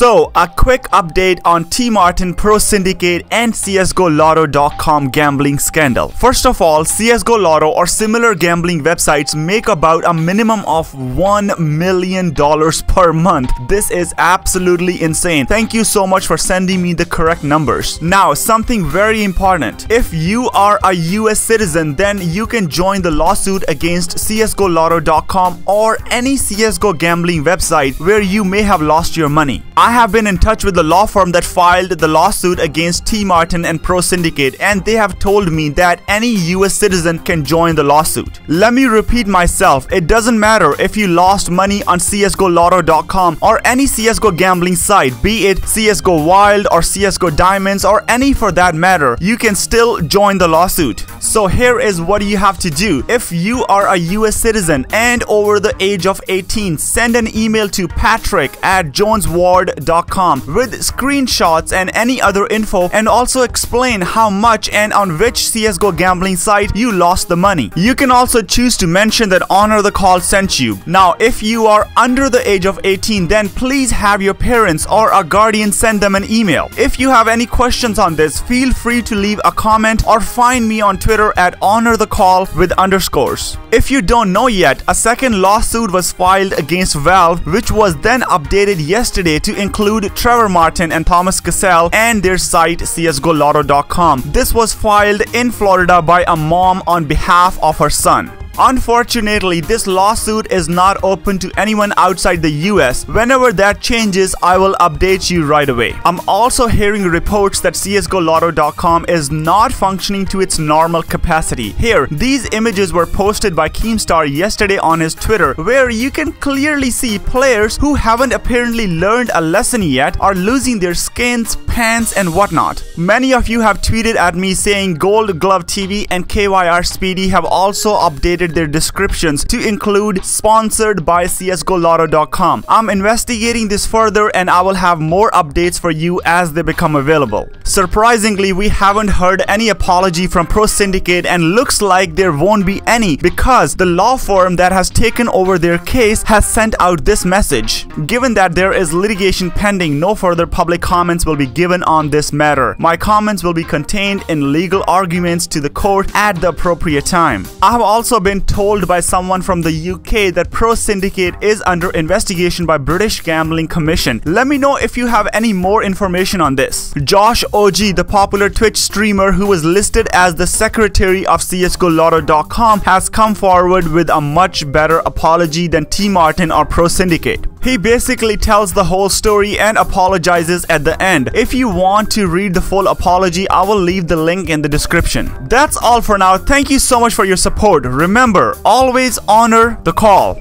So, a quick update on Tmartn Pro Syndicate and CSGO Lotto.com gambling scandal. First of all, CSGO Lotto or similar gambling websites make about a minimum of $1 million per month. This is absolutely insane. Thank you so much for sending me the correct numbers. Now, something very important. If you are a US citizen, then you can join the lawsuit against CSGO or any CSGO gambling website where you may have lost your money. I have been in touch with the law firm that filed the lawsuit against Tmartn and ProSyndicate and they have told me that any US citizen can join the lawsuit. Let me repeat myself, it doesn't matter if you lost money on CSGOLotto.com or any CSGO gambling site, be it CSGO Wild or CSGO Diamonds or any for that matter, you can still join the lawsuit. So here is what you have to do. If you are a US citizen and over the age of 18, send an email to patrick at jonesward.com with screenshots and any other info and also explain how much and on which CSGO gambling site you lost the money. You can also choose to mention that Honor the Call sent you. Now, if you are under the age of 18, then please have your parents or a guardian send them an email. If you have any questions on this, feel free to leave a comment or find me on Twitter at Honor the Call with underscores. If you don't know yet, a second lawsuit was filed against Valve, which was then updated yesterday to include Trevor Martin and Thomas Cassell and their site csgolotto.com. This was filed in Florida by a mom on behalf of her son. Unfortunately, this lawsuit is not open to anyone outside the US. Whenever that changes, I will update you right away. I'm also hearing reports that CSGOLotto.com is not functioning to its normal capacity. Here, these images were posted by Keemstar yesterday on his Twitter, where you can clearly see players who haven't apparently learned a lesson yet are losing their skins, pants, and whatnot. Many of you have tweeted at me saying Gold Glove TV and KYR Speedy have also updated their descriptions to include sponsored by CSGOLotto.com. I'm investigating this further and I will have more updates for you as they become available. Surprisingly, we haven't heard any apology from ProSyndicate and looks like there won't be any because the law firm that has taken over their case has sent out this message. Given that there is litigation pending, no further public comments will be given on this matter. My comments will be contained in legal arguments to the court at the appropriate time. I have also been been told by someone from the UK that ProSyndicate is under investigation by British Gambling Commission. Let me know if you have any more information on this. Josh OG, the popular Twitch streamer who was listed as the secretary of CSGOLotto.com has come forward with a much better apology than Tmartn or ProSyndicate. He basically tells the whole story and apologizes at the end. If you want to read the full apology, I will leave the link in the description. That's all for now. Thank you so much for your support. Remember, always honor the call.